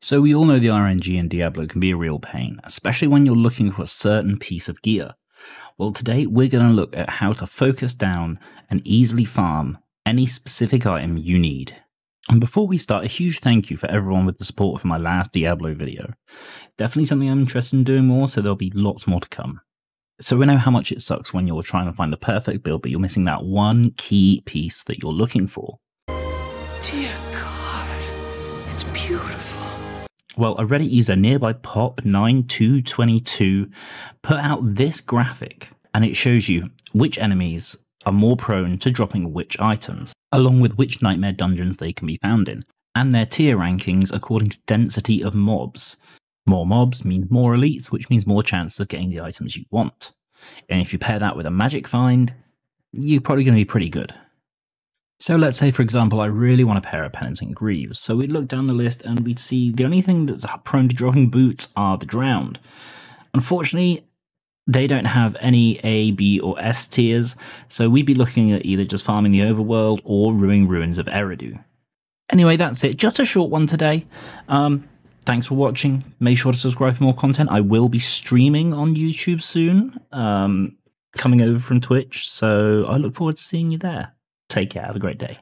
So we all know the RNG in Diablo can be a real pain, especially when you're looking for a certain piece of gear. Well, today we're going to look at how to focus down and easily farm any specific item you need. And before we start, a huge thank you for everyone with the support for my last Diablo video. Definitely something I'm interested in doing more, so there'll be lots more to come. So we know how much it sucks when you're trying to find the perfect build, but you're missing that one key piece that you're looking for. Dear God, it's beautiful. Well, a Reddit user nearby Pop9222 put out this graphic, and it shows you which enemies are more prone to dropping which items, along with which nightmare dungeons they can be found in, and their tier rankings according to density of mobs. More mobs means more elites, which means more chances of getting the items you want. And if you pair that with a magic find, you're probably going to be pretty good. So let's say, for example, I really want a pair of Penitent Greaves. So we'd look down the list and we'd see the only thing that's prone to dropping boots are the Drowned. Unfortunately, they don't have any A, B, or S tiers, so we'd be looking at either just farming the overworld or ruining ruins of Eridu. Anyway, that's it. Just a short one today. Um, thanks for watching. Make sure to subscribe for more content. I will be streaming on YouTube soon, um, coming over from Twitch, so I look forward to seeing you there. Take care. Have a great day.